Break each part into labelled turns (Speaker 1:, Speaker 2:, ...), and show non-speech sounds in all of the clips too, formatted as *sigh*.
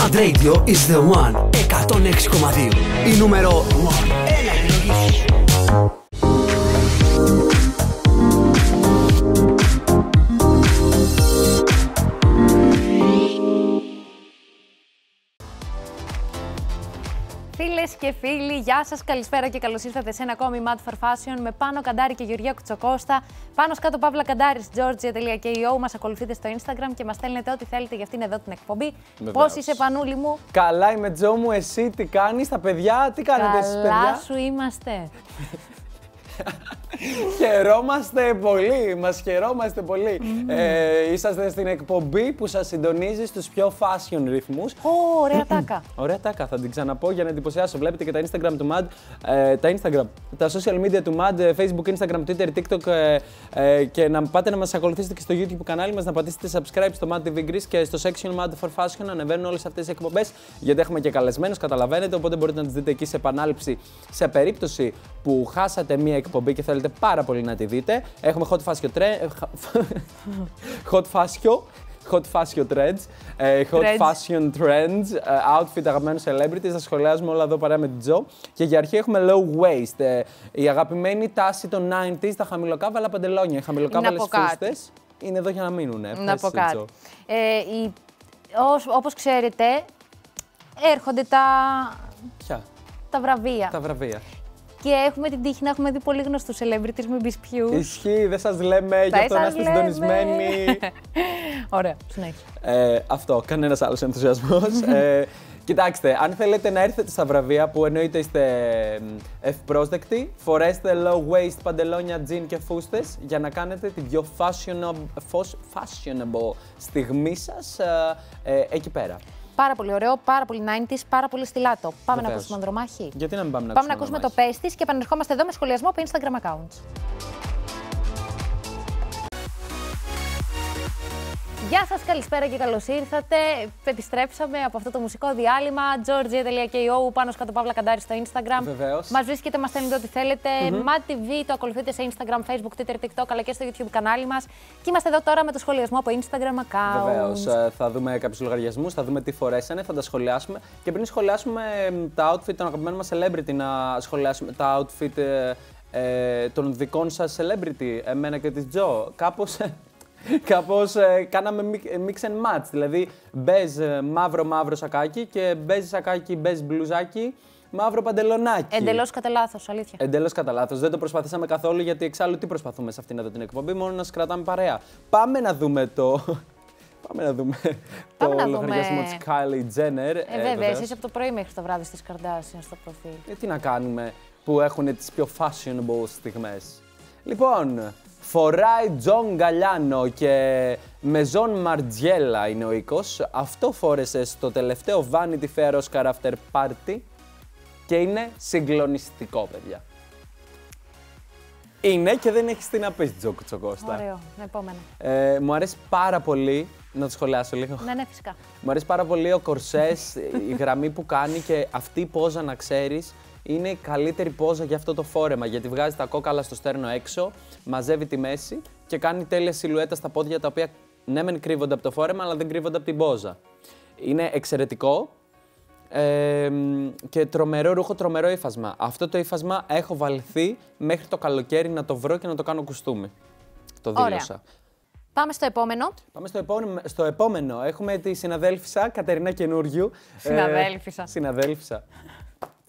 Speaker 1: Mad Radio is the one. 106,2. Η νούμερο 1.
Speaker 2: Φίλες και φίλοι, γεια σας, καλησπέρα και καλώς ήρθατε σε ένα ακόμη Mad for Fashion με πάνω Καντάρη και Γεωργία Κουτσοκώστα. Πάνω σκάτω Παύλα Καντάρης, georgia.ko. Μας ακολουθείτε στο Instagram και μας στέλνετε ό,τι θέλετε για αυτήν εδώ την εκπομπή. Πώς είσαι, Πανούλη μου,
Speaker 3: Καλά είμαι Τζο μου, εσύ τι κάνεις, τα παιδιά, τι κάνετε εσείς
Speaker 2: Καλά
Speaker 3: παιδιά;
Speaker 2: σου είμαστε. *laughs*
Speaker 3: Χαιρόμαστε πολύ, μας χαιρόμαστε πολύ. Ε, είσαστε στην εκπομπή που σας συντονίζει στους πιο fashion ρυθμούς.
Speaker 2: Ω, ωραία τάκα.
Speaker 3: Ωραία τάκα, θα την ξαναπώ για να εντυπωσιάσω. Βλέπετε και τα Instagram του MAD, ε, τα Instagram, τα social media του MAD, ε, Facebook, Instagram, Twitter, TikTok ε, ε, και να πάτε να μας ακολουθήσετε και στο YouTube κανάλι μας, να πατήσετε subscribe στο MAD TV Greece και στο section MAD for Fashion ανεβαίνουν όλες αυτές τις εκπομπές γιατί έχουμε και καλεσμένους, καταλαβαίνετε, οπότε μπορείτε να τις δείτε εκεί σε επανάληψη σε περίπτωση που χάσατε μία εκπομπή και θέλετε πάρα πολύ να τη δείτε. Έχουμε hot fashion *laughs* trend, hot fashion, hot fashion trends, ε, hot
Speaker 2: Trends.
Speaker 3: fashion trends, ε, outfit αγαπημένους celebrities, τα σχολιάζουμε όλα εδώ παρέα με την Τζο. Και για αρχή έχουμε low waist, ε, η αγαπημένη τάση των 90s, τα χαμηλοκάβαλα παντελόνια, οι χαμηλοκάβαλες
Speaker 2: πω κάτι.
Speaker 3: φούστες είναι εδώ για να μείνουν.
Speaker 2: Να πω κάτι. Ε, η, ως, όπως ξέρετε, έρχονται τα,
Speaker 3: Ποια,
Speaker 2: τα βραβεία.
Speaker 3: τα βραβεία.
Speaker 2: Και έχουμε την τύχη να έχουμε δει πολύ γνωστούς celebrities, μην πεις ποιους.
Speaker 3: Ισχύει, δεν σας λέμε, γι' αυτό να
Speaker 2: σας
Speaker 3: είστε
Speaker 2: λέμε.
Speaker 3: συντονισμένοι. *laughs*
Speaker 2: Ωραία, συνέχισε.
Speaker 3: Ε, αυτό, κανένας άλλος ενθουσιασμός. *laughs* ε, κοιτάξτε, αν θέλετε να έρθετε στα βραβεία που εννοείται είστε μ, ευπρόσδεκτοι, φορέστε low waist παντελόνια, jean και φούστες για να κάνετε την πιο fashionable, fos- fashionable στιγμή σας ε, εκεί πέρα.
Speaker 2: Πάρα πολύ ωραίο, πάρα πολύ 90s, πάρα πολύ στυλάτο. Πάμε να
Speaker 3: Βεβαίως.
Speaker 2: ακούσουμε Ανδρομάχη.
Speaker 3: Γιατί να μην πάμε να
Speaker 2: Πάμε να ακούσουμε το
Speaker 3: Ανδρομάχη;
Speaker 2: πες της και επανερχόμαστε εδώ με σχολιασμό από Instagram accounts. Γεια σας, καλησπέρα και καλώς ήρθατε. Επιστρέψαμε από αυτό το μουσικό διάλειμμα. georgia.ko, πάνω σκάτω Παύλα Καντάρης στο Instagram.
Speaker 3: Βεβαίως.
Speaker 2: Μας βρίσκετε, μας στέλνετε ό,τι θέλετε. Mad TV, το ακολουθείτε σε Instagram, Facebook, Twitter, TikTok, αλλά και στο YouTube κανάλι μας. Και είμαστε εδώ τώρα με το σχολιασμό από Instagram account.
Speaker 3: Βεβαίως. Θα δούμε κάποιους λογαριασμούς, θα δούμε τι φορέσανε, θα τα σχολιάσουμε. Και πριν σχολιάσουμε μ, τα outfit των αγαπημένων μας celebrity, να σχολιάσουμε τα outfit ε, ε, των δικών σας celebrity, εμένα και της Τζο. Κάπως. *laughs* Κάπως ε, κάναμε mix- mix and match, δηλαδή μπέζ ε, μαύρο μαύρο σακάκι και μπέζ σακάκι μπέζ μπλουζάκι, μαύρο παντελονάκι.
Speaker 2: Εντελώς κατά λάθος, αλήθεια.
Speaker 3: Εντελώς κατά λάθος. Δεν το προσπαθήσαμε καθόλου γιατί εξάλλου τι προσπαθούμε σε αυτήν εδώ την εκπομπή, μόνο να σας κρατάμε παρέα. Πάμε να δούμε το. *laughs* Πάμε να δούμε
Speaker 2: Πάμε
Speaker 3: το
Speaker 2: να δούμε.
Speaker 3: λογαριασμό της Kylie Jenner.
Speaker 2: Ε, βέβαια, εσύ είσαι από το πρωί μέχρι το βράδυ στις Kardashian στο προφίλ.
Speaker 3: Ε, τι να κάνουμε που έχουν τις πιο fashionable στιγμές. Λοιπόν, φοράει John Galliano και Maison Margiela είναι ο οίκος. Αυτό φόρεσε στο τελευταίο Vanity Fair Oscar After Party και είναι συγκλονιστικό, παιδιά. Είναι και δεν έχεις τι να πεις, Τζο Κουτσοκώστα.
Speaker 2: Ωραίο, επόμενο.
Speaker 3: Ε, μου αρέσει πάρα πολύ. Να το σχολιάσω λίγο.
Speaker 2: Ναι, ναι, φυσικά.
Speaker 3: Μου αρέσει πάρα πολύ ο κορσές, η γραμμή που κάνει και αυτή η πόζα να ξέρεις είναι η καλύτερη πόζα για αυτό το φόρεμα γιατί βγάζει τα κόκαλα στο στέρνο έξω, μαζεύει τη μέση και κάνει τέλεια σιλουέτα στα πόδια τα οποία ναι μεν κρύβονται από το φόρεμα αλλά δεν κρύβονται από την πόζα. Είναι εξαιρετικό ε, μ, και τρομερό ρούχο, τρομερό ύφασμα. Αυτό το ύφασμα έχω βαλθεί μέχρι το καλοκαίρι να το βρω και να το κάνω κουστούμι. Το
Speaker 2: Ωραία.
Speaker 3: δήλωσα.
Speaker 2: Πάμε στο επόμενο.
Speaker 3: Πάμε στο επόμενο, στο επόμενο. Έχουμε τη συναδέλφισσα Κατερίνα Καινούριου.
Speaker 2: Συναδέλφισσα.
Speaker 3: Ε, συναδέλφισσα.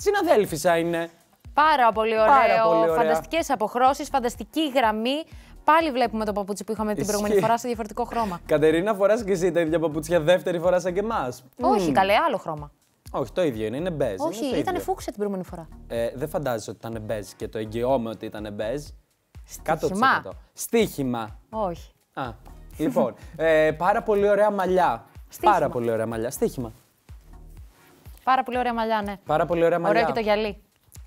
Speaker 3: Συναδέλφισσα είναι.
Speaker 2: Πάρα πολύ ωραίο.
Speaker 3: Πάρα πολύ ωραία.
Speaker 2: Φανταστικές αποχρώσεις, φανταστική γραμμή. Πάλι βλέπουμε το παπούτσι που είχαμε την
Speaker 3: Ισχύει.
Speaker 2: προηγούμενη φορά σε διαφορετικό χρώμα.
Speaker 3: Κατερίνα, φοράς και εσύ τα ίδια παπούτσια δεύτερη φορά σαν και εμάς;
Speaker 2: Όχι, καλέ, άλλο χρώμα.
Speaker 3: Όχι, το ίδιο είναι, είναι μπέζ.
Speaker 2: Όχι,
Speaker 3: είναι το
Speaker 2: ήταν
Speaker 3: ίδιο.
Speaker 2: φούξια την προηγούμενη φορά.
Speaker 3: Ε, δεν φαντάζεσαι ότι ήταν μπέζ και το εγγυώμαι ότι ήταν μπέζ. 100%.
Speaker 2: Στοίχημα.
Speaker 3: Στίχημα.
Speaker 2: Όχι.
Speaker 3: Α, λοιπόν, ε, πάρα πολύ ωραία μαλλιά.
Speaker 2: Στοίχημα.
Speaker 3: Πάρα πολύ ωραία μαλλιά. Στίχημα.
Speaker 2: Πάρα πολύ ωραία μαλλιά, ναι.
Speaker 3: Πάρα πολύ ωραία μαλλιά.
Speaker 2: Ωραίο και το γυαλί.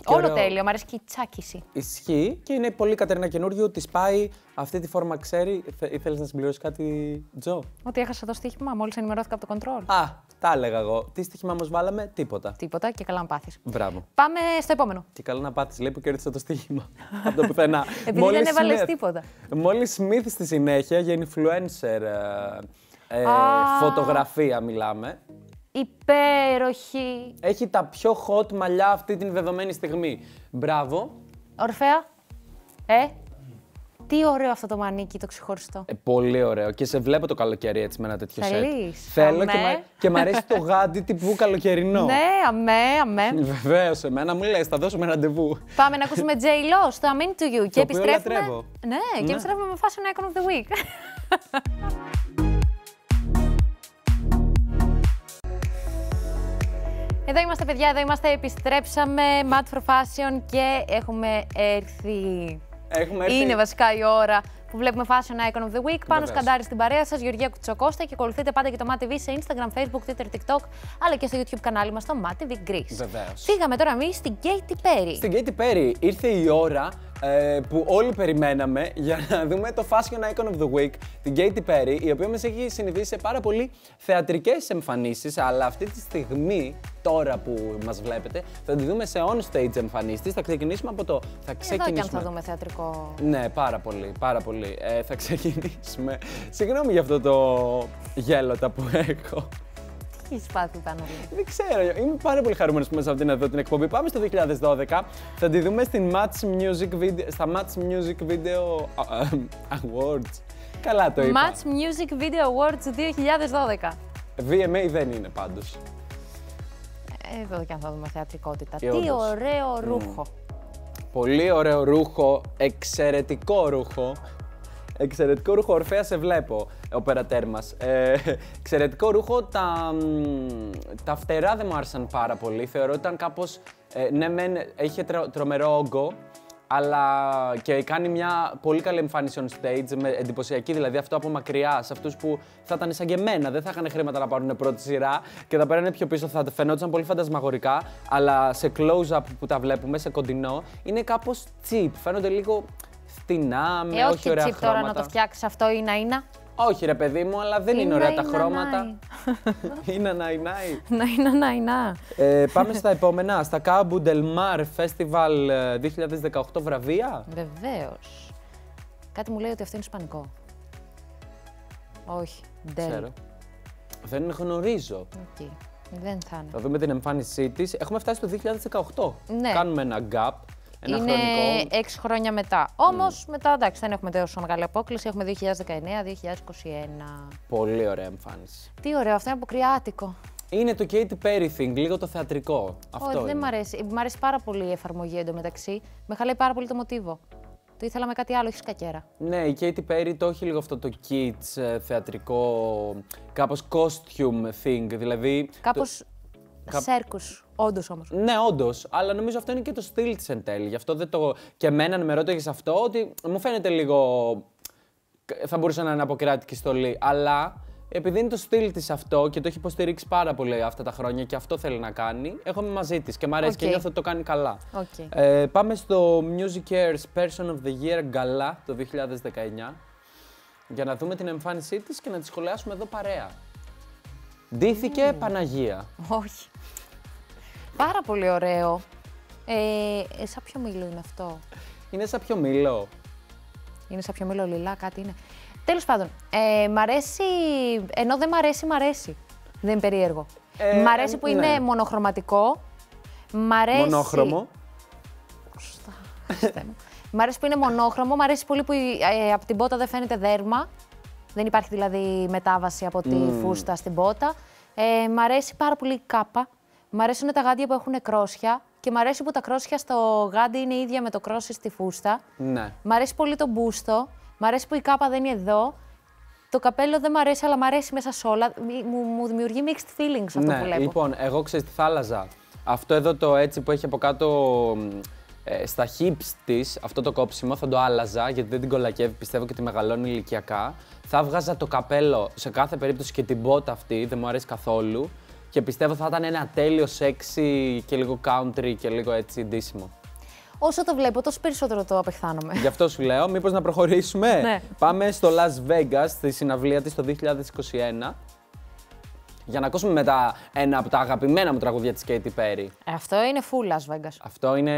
Speaker 3: Και
Speaker 2: Όλο
Speaker 3: ωραίο.
Speaker 2: τέλειο, μου αρέσει και η τσάκιση.
Speaker 3: Ισχύει και είναι πολύ Κατερίνα καινούριου. Τη πάει αυτή τη φόρμα, ξέρει. Θε, ήθελες να συμπληρώσεις κάτι, Τζο;
Speaker 2: Ότι έχασα το στοίχημα, μόλις ενημερώθηκα από το κοντρόλ.
Speaker 3: Α, τα έλεγα εγώ. Τι στοίχημα όμως βάλαμε, τίποτα.
Speaker 2: Τίποτα και καλά να πάθεις.
Speaker 3: Μπράβο.
Speaker 2: Πάμε στο επόμενο.
Speaker 3: Και καλά να πάθεις, λέει που κέρδισα το στοίχημα. *laughs* Από το πουθενά.
Speaker 2: Επειδή δεν έβαλες τίποτα.
Speaker 3: Μόλις Smith στη συνέχεια για influencer ε, ε,
Speaker 2: Α.
Speaker 3: φωτογραφία μιλάμε.
Speaker 2: Υπέροχη.
Speaker 3: Έχει τα πιο hot μαλλιά αυτή την δεδομένη στιγμή. Μπράβο.
Speaker 2: Ορφέα. Ε. Τι ωραίο αυτό το μανίκι, το ξεχωριστό.
Speaker 3: Ε, πολύ ωραίο. Και σε βλέπω το καλοκαίρι έτσι με ένα τέτοιο σετ.
Speaker 2: Θέλεις;
Speaker 3: Θέλω
Speaker 2: Αμέ.
Speaker 3: και, μα... και μ' αρέσει το *laughs* γάντι τύπου καλοκαιρινό.
Speaker 2: Ναι, αμέ, αμέ. *laughs*
Speaker 3: Βεβαίως, εμένα μου λες, θα δώσουμε ραντεβού.
Speaker 2: Πάμε να ακούσουμε J. Lo στο I'm into you. και
Speaker 3: οποίο
Speaker 2: επιστρέφουμε.
Speaker 3: λατρεύω.
Speaker 2: Ναι, και
Speaker 3: Ναι.
Speaker 2: επιστρέφουμε με Fashion Icon of the Week. *laughs* Εδώ είμαστε, παιδιά, εδώ είμαστε. Επιστρέψαμε. Mad for Fashion και έχουμε έρθει.
Speaker 3: Έχουμε έρθει.
Speaker 2: Είναι βασικά η ώρα που βλέπουμε Fashion Icon of the Week. Πάνω
Speaker 3: Βεβαίως.
Speaker 2: σκαντάρι στην παρέα σας, Γεωργία Κουτσοκώστα και ακολουθείτε πάντα και το Matt TV σε Instagram, Facebook, Twitter, TikTok, αλλά και στο YouTube κανάλι μας, το Matt TV Greece.
Speaker 3: Βεβαίως.
Speaker 2: Φύγαμε τώρα εμείς στην Katy Perry.
Speaker 3: Στην Katy Perry ήρθε η ώρα ε, που όλοι περιμέναμε για να δούμε το Fashion Icon of the Week, την Katy Perry, η οποία μας έχει συνηθίσει σε πάρα πολύ θεατρικές εμφανίσεις, αλλά αυτή τη στιγμή, τώρα που μας βλέπετε, θα τη δούμε σε on-stage εμφανίσεις. Θα ξεκινήσουμε από το... Θα
Speaker 2: Εδώ και αν
Speaker 3: ξεκινήσουμε...
Speaker 2: θα δούμε θεατρικό.
Speaker 3: Ναι, πάρα πολύ, πάρα πολύ. Ε, θα ξεκινήσουμε. Συγγνώμη για αυτό το γέλοτα που έχω.
Speaker 2: Τι έχει πάθει πάνω λίγο.
Speaker 3: Δεν ξέρω, είμαι πάρα πολύ χαρούμενος που είμαι σε αυτήν εδώ την εκπομπή. Πάμε στο 2012, θα τη δούμε στην Match Music Video, στα Match Music Video α, α, Awards. Καλά το είπα.
Speaker 2: Match Music Video Awards 2012.
Speaker 3: VMA δεν είναι πάντως.
Speaker 2: Ε, Εδώ και αν θα δούμε θεατρικότητα.
Speaker 3: Και
Speaker 2: Τι
Speaker 3: όντως.
Speaker 2: ωραίο ρούχο.
Speaker 3: Πολύ ωραίο ρούχο, εξαιρετικό ρούχο. Εξαιρετικό ρούχο, Ορφέα σε βλέπω, ο περατέρ μας. Ε, εξαιρετικό ρούχο, τα, μ, τα φτερά δεν μου άρεσαν πάρα πολύ. Θεωρώ ότι ήταν κάπως, ε, ναι μεν είχε τρο- τρομερό όγκο, αλλά και κάνει μια πολύ καλή εμφάνιση on stage, με εντυπωσιακή δηλαδή αυτό από μακριά, σε αυτούς που θα ήταν σαν και εμένα, δεν θα είχαν χρήματα να πάρουν πρώτη σειρά και θα παίρνουν πιο πίσω, θα φαινόταν πολύ φαντασμαγορικά, αλλά σε close-up που τα βλέπουμε, σε κοντινό, είναι κάπως cheap, φαίνονται λίγο φτηνά, με
Speaker 2: Ε, όχι
Speaker 3: όχι
Speaker 2: και
Speaker 3: ωραία
Speaker 2: τσίπ τώρα
Speaker 3: χρώματα.
Speaker 2: να το φτιάξεις αυτό ή να είναι.
Speaker 3: Όχι ρε παιδί μου, αλλά δεν είναι
Speaker 2: Είναι
Speaker 3: ωραία τα
Speaker 2: να
Speaker 3: χρώματα. *laughs* είναι να είναι.
Speaker 2: Να είναι, να είναι.
Speaker 3: Ε, πάμε στα επόμενα. Στα Cabo Del Mar Festival ε, 2018 βραβεία.
Speaker 2: Βεβαίως. Κάτι μου λέει ότι αυτό είναι ισπανικό. Όχι. Δεν.
Speaker 3: Ξέρω. Δεν γνωρίζω.
Speaker 2: Οκ. Δεν θα είναι.
Speaker 3: Θα δούμε την εμφάνισή της. Έχουμε φτάσει το 2018.
Speaker 2: Ναι.
Speaker 3: Κάνουμε ένα gap. Ένα
Speaker 2: είναι
Speaker 3: χρονικό.
Speaker 2: έξι χρόνια μετά. Όμως μετά εντάξει, δεν έχουμε τόσο μεγάλη απόκλιση. Έχουμε 2019-2021.
Speaker 3: Πολύ ωραία εμφάνιση.
Speaker 2: Τι ωραίο, αυτό είναι αποκριάτικο.
Speaker 3: Είναι το Katy Perry thing, λίγο το θεατρικό. Αυτό
Speaker 2: Όχι,
Speaker 3: είναι.
Speaker 2: δεν μ' αρέσει. Μ' αρέσει πάρα πολύ η εφαρμογή εντωμεταξύ. Με χαλάει πάρα πολύ το μοτίβο. Το ήθελα με κάτι άλλο, όχι σκακιέρα.
Speaker 3: Ναι, η Katy Perry το έχει λίγο αυτό το kids ε, θεατρικό, κάπως costume thing, δηλαδή...
Speaker 2: Κάπως
Speaker 3: το- Κά-
Speaker 2: circus. Όντως όμως.
Speaker 3: Ναι, όντως, αλλά νομίζω αυτό είναι και το στυλ της εν τέλει. Γι' αυτό δεν το. Και εμένα με ρώταγες αυτό, ότι μου φαίνεται λίγο. Θα μπορούσε να είναι αποκριάτικη στολή. Αλλά επειδή είναι το στυλ της αυτό και το έχει υποστηρίξει πάρα πολύ αυτά τα χρόνια και αυτό θέλει να κάνει, έχω είμαι μαζί της και μου αρέσει και
Speaker 2: Οκ.
Speaker 3: νιώθω ότι το κάνει καλά.
Speaker 2: Οκ.
Speaker 3: Ε, πάμε στο MusiCares Person of the Year Gala το 2019 για να δούμε την εμφάνισή της και να τη σχολιάσουμε εδώ παρέα. Ντύθηκε Παναγία.
Speaker 2: Όχι. Πάρα πολύ ωραίο. Ε, ε, σαν ποιο μήλο είναι αυτό;
Speaker 3: Είναι σαν πιο μιλό.
Speaker 2: Είναι σαν ποιο μήλο λιλά, κάτι είναι. Τέλος πάντων, ε, μ' αρέσει. Ενώ δεν μ' αρέσει, μ' αρέσει. Δεν είναι περίεργο.
Speaker 3: Ε,
Speaker 2: μ' αρέσει που
Speaker 3: ναι.
Speaker 2: είναι μονοχρωματικό. Μ' αρέσει.
Speaker 3: Μονόχρωμο.
Speaker 2: Σωστά. Χριστέ μου. Μ' αρέσει που είναι μονόχρωμο. Μ' αρέσει πολύ που ε, από την πότα δεν φαίνεται δέρμα. Δεν υπάρχει δηλαδή μετάβαση από τη φούστα στην πότα. Ε, μ' αρέσει πάρα πολύ η κάπα. Μ' αρέσουν τα γάντια που έχουν κρόσια. Και μ' αρέσει που τα κρόσια στο γάντι είναι ίδια με το κρόσι στη φούστα.
Speaker 3: Ναι.
Speaker 2: Μ' αρέσει πολύ το μπούστο. Μ' αρέσει που η κάπα δεν είναι εδώ. Το καπέλο δεν μ' αρέσει, αλλά μ' αρέσει μέσα σε όλα. Μη- Μου, μου δημιουργεί mixed feelings αυτό
Speaker 3: ναι,
Speaker 2: που βλέπω.
Speaker 3: λοιπόν, εγώ ξέρεις τι θα άλλαζα. Αυτό εδώ το έτσι που έχει από κάτω μ, ε, στα hips της, αυτό το κόψιμο θα το άλλαζα γιατί δεν την κολακεύει, πιστεύω και τη μεγαλώνει ηλικιακά. Θα βγάζα το καπέλο σε κάθε περίπτωση και την μπότα αυτή, δεν μου αρέσει καθόλου. Και πιστεύω θα ήταν ένα τέλειο σεξι και λίγο country και λίγο έτσι ντύσιμο.
Speaker 2: Όσο το βλέπω, τόσο περισσότερο το απεχθάνομαι.
Speaker 3: Γι' αυτό σου λέω, μήπως να προχωρήσουμε;
Speaker 2: Ναι.
Speaker 3: Πάμε στο Las Vegas, στη συναυλία της το 2021. Για να ακούσουμε μετά ένα από τα αγαπημένα μου τραγούδια της Katy Perry.
Speaker 2: Ε, Αυτό είναι full Las Vegas.
Speaker 3: Αυτό είναι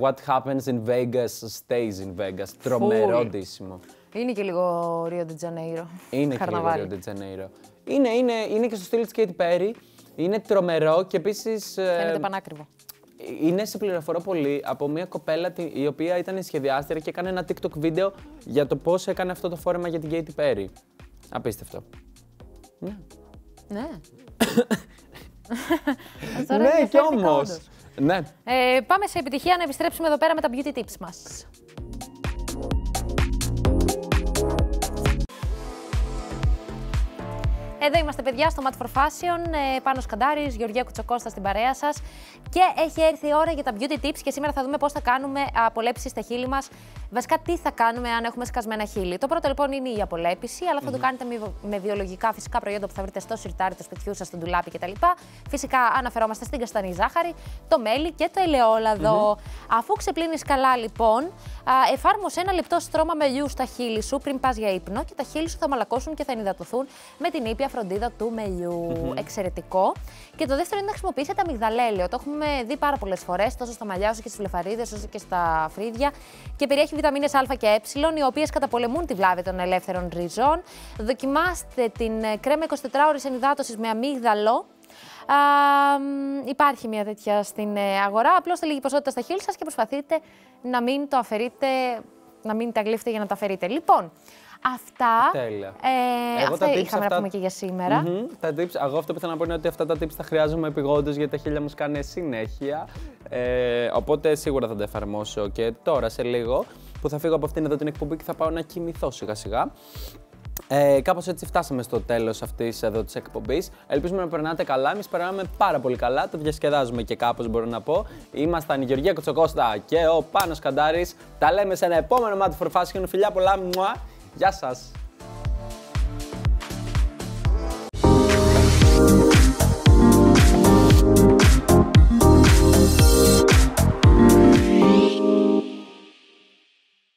Speaker 3: What Happens in Vegas Stays in Vegas. Τρομερό ντύσιμο.
Speaker 2: Είναι και λίγο Rio de Janeiro.
Speaker 3: Είναι
Speaker 2: Καρναβάλι.
Speaker 3: και λίγο Rio de Janeiro. Είναι, είναι, είναι και στο στυλ της Katy Perry. Είναι τρομερό και επίσης.
Speaker 2: Φαίνεται πανάκριβο.
Speaker 3: Είναι σε πληροφορώ πολύ από μια κοπέλα τη- η οποία ήταν σχεδιάστρια και έκανε ένα TikTok βίντεο για το πώς έκανε αυτό το φόρεμα για την Katy Perry. Απίστευτο.
Speaker 2: Ναι.
Speaker 3: Ναι, *laughs* κι
Speaker 2: ενδιαφέρθηκα
Speaker 3: όμως.
Speaker 2: όντως.
Speaker 3: Ναι.
Speaker 2: Ε, πάμε σε επιτυχία να επιστρέψουμε εδώ πέρα με τα beauty tips μας. Εδώ είμαστε παιδιά στο Mat for Fashion, ε, πάνω Σκαντάρης, Γεωργία Κουτσοκώστα στην παρέα σας και έχει έρθει η ώρα για τα beauty tips και σήμερα θα δούμε πώς θα κάνουμε απολέψεις στα χείλη μας. Βασικά τι θα κάνουμε αν έχουμε σκασμένα χείλη; Το πρώτο λοιπόν είναι η απολέπιση, αλλά θα το κάνετε με, βιο- με βιολογικά φυσικά προϊόντα που θα βρείτε στο σιρτάρι του σπιτιού σας, στο ντουλάπι κτλ. Φυσικά αναφερόμαστε στην καστανή ζάχαρη, το μέλι και το ελαιόλαδο. Αφού ξεπλύνεις καλά λοιπόν, α, εφάρμοσε ένα λεπτό στρώμα μελιού στα χείλη σου πριν πας για ύπνο και τα χείλη σου θα μαλακώσουν και θα ενυδατωθούν με την ήπια φροντίδα του μελιού. Εξαιρετικό. Και το δεύτερο είναι να χρησιμοποιήσετε αμυγδαλέλαιο. Το έχουμε δει πάρα πολλές φορές, τόσο στα μαλλιά όσο και στις φλεφαρίδε, όσο και στα φρύδια. Και περιέχει βιταμίνες Α και Ε, οι οποίες καταπολεμούν τη βλάβη των ελεύθερων ριζών. Δοκιμάστε την ε, κρέμα 24 ώρε ενυδάτωσης με αμύγδαλο. Α, μ, υπάρχει μια τέτοια στην ε, αγορά. Απλώς λίγη ποσότητα στα χείλη σας και προσπαθείτε να μην το αφαιρείτε, να μην τα γλύφετε για να τα αφαιρείτε. Λοιπόν, αυτά.
Speaker 3: Τέλεια.
Speaker 2: Ε,
Speaker 3: Εγώ
Speaker 2: αυτά
Speaker 3: τα tips
Speaker 2: είχαμε
Speaker 3: αυτά-
Speaker 2: να πούμε και για σήμερα.
Speaker 3: Μμμ, Τα tips, εγώ αυτό που θέλω να πω είναι ότι αυτά τα tips τα χρειάζομαι επιγόντως γιατί τα χείλια μου σκάνε συνέχεια. Ε, οπότε σίγουρα θα τα εφαρμόσω και τώρα σε λίγο που θα φύγω από αυτήν εδώ την εκπομπή και θα πάω να κοιμηθώ σιγά σιγά. Ε, κάπως έτσι φτάσαμε στο τέλος αυτής εδώ της εκπομπής. Ελπίζουμε να περνάτε καλά. Εμείς περνάμε πάρα πολύ καλά. Το διασκεδάζουμε και κάπως μπορώ να πω. Ήμασταν η Γεωργία Κοτσοκώστα και ο Πάνος Καντάρης. Τα λέμε σε ένα επόμενο Mad for Fashion. Φιλιά πολλά. Μουα. Γεια σας.